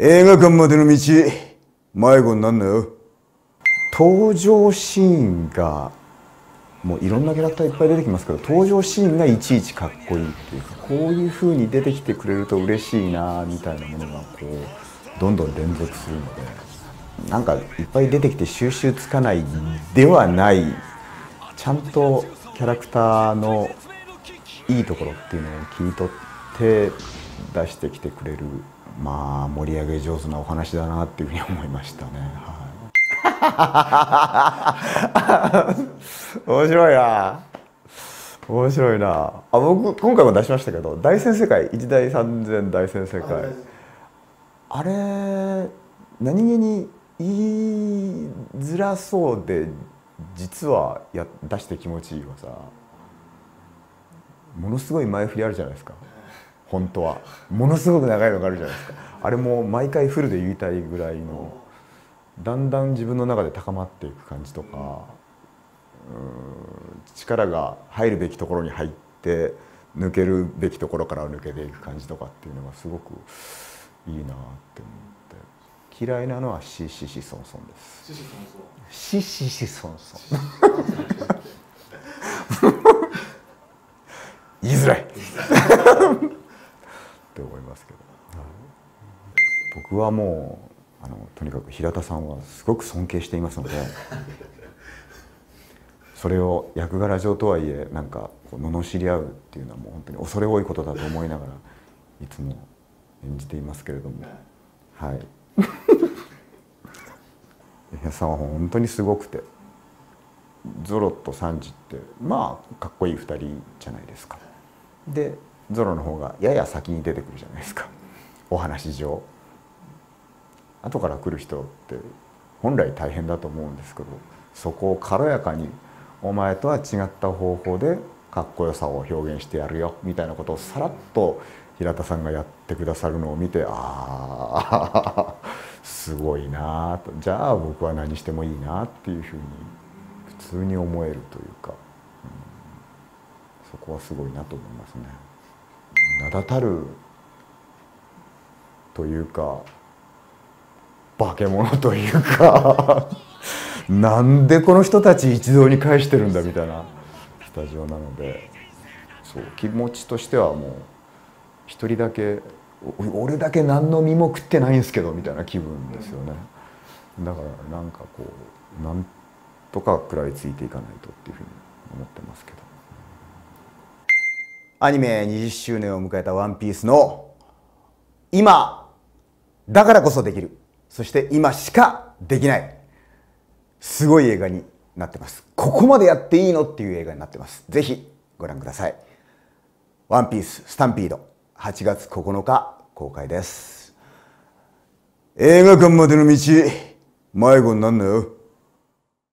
映画館までの道迷子になんのよ。登場シーンがもういろんなキャラクターいっぱい出てきますけど登場シーンがいちいちかっこいいっていうかこういう風に出てきてくれると嬉しいなみたいなものがこうどんどん連続するのでなんかいっぱい出てきて収集つかないではないちゃんとキャラクターのいいところっていうのを切り取って出してきてくれるまあ盛り上げ上手なお話だなっていうふうに思いましたね。はい、面白いな。面白いな。あ僕今回も出しましたけど大先生会一大三千大先生会。あれ何気に言いづらそうで実はや出して気持ちいいはさ。ものすごい前振りあるじゃないですか。本当は。ものすごく長いのがあるじゃないですか。あれも毎回フルで言いたいぐらいのだんだん自分の中で高まっていく感じとか力が入るべきところに入って抜けるべきところから抜けていく感じとかっていうのがすごくいいなって思って。嫌いなのはシシシソンソンです。シシシソンソンづらいって思いますけど、僕はもうあのとにかく平田さんはすごく尊敬していますので それを役柄上とはいえなんかこう罵り合うっていうのはもう本当に恐れ多いことだと思いながらいつも演じていますけれども。はい。平田さんは本当にすごくてゾロとサンジってまあかっこいい2人じゃないですか。でゾロの方がやや先に出てくるじゃないですか。お話上。後から来る人って本来大変だと思うんですけどそこを軽やかにお前とは違った方法でかっこよさを表現してやるよみたいなことをさらっと平田さんがやってくださるのを見てああ すごいなと。じゃあ僕は何してもいいなっていうふうに普通に思えるというか、うん、そこはすごいなと思いますね。名だたるというか化け物というか なんでこの人たち一堂に会してるんだみたいなスタジオなのでそう気持ちとしてはもう一人だけ俺だけ何の身も食ってないんですけどみたいな気分ですよね。だからなんかこうなんとか食らいついていかないとっていうふうに思ってますけど。アニメ20周年を迎えた「ワンピースの今だからこそできる。そして今しかできない。すごい映画になってます。ここまでやっていいのっていう映画になってます。ぜひご覧ください「ワンピーススタンピード」8月9日公開です。映画館までの道迷子になんのよ。